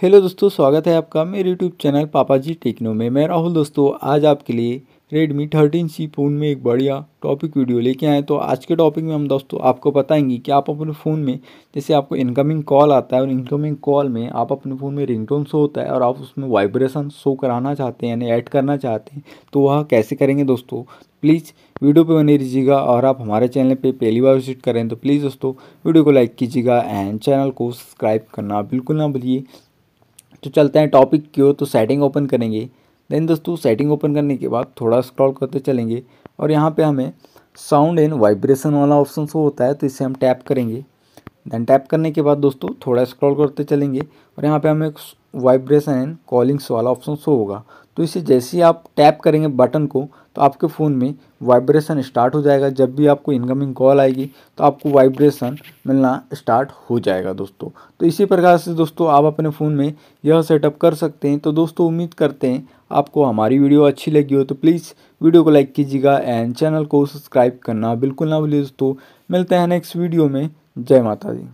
Hello दोस्तों, स्वागत है आपका मेरे यूट्यूब चैनल पापा जी टेक्नो में। मैं राहुल दोस्तों, आज आपके लिए रेडमी थर्टीन सी फ़ोन में एक बढ़िया टॉपिक वीडियो लेके आए तो आज के टॉपिक में हम दोस्तों आपको बताएँगे कि आप अपने फ़ोन में, जैसे आपको इनकमिंग कॉल आता है और इनकमिंग कॉल में आप अपने फ़ोन में रिंगटोन शो होता है और आप उसमें वाइब्रेशन शो कराना चाहते हैं यानी ऐड करना चाहते हैं तो वह कैसे करेंगे दोस्तों? प्लीज़ वीडियो पे बने रहिएगा और आप हमारे चैनल पे पहली बार विज़िट करें तो प्लीज़ दोस्तों वीडियो को लाइक कीजिएगा एंड चैनल को सब्सक्राइब करना बिल्कुल ना भूलिए। तो चलते हैं टॉपिक की ओर तो सेटिंग ओपन करेंगे। देन दोस्तों सेटिंग ओपन करने के बाद थोड़ा स्क्रॉल करते चलेंगे। और यहाँ पे हमें साउंड एंड वाइब्रेशन वाला ऑप्शन शो होता है तो इसे हम टैप करेंगे। देन टैप करने के बाद दोस्तों, थोड़ा स्क्रॉल करते चलेंगे। और यहाँ पे हमें वाइब्रेशन एंड कॉलिंग्स वाला ऑप्शन शो होगा। तो इसे जैसे ही आप टैप करेंगे बटन को तो आपके फ़ोन में वाइब्रेशन स्टार्ट हो जाएगा। जब भी आपको इनकमिंग कॉल आएगी तो आपको वाइब्रेशन मिलना स्टार्ट हो जाएगा दोस्तों। तो इसी प्रकार से दोस्तों, आप अपने फ़ोन में यह सेटअप कर सकते हैं। तो दोस्तों, उम्मीद करते हैं आपको हमारी वीडियो अच्छी लगी हो। तो प्लीज़ वीडियो को लाइक कीजिएगा एंड चैनल को सब्सक्राइब करना बिल्कुल ना भूलिए दोस्तों। मिलते हैं नेक्स्ट वीडियो में। जय माता दी।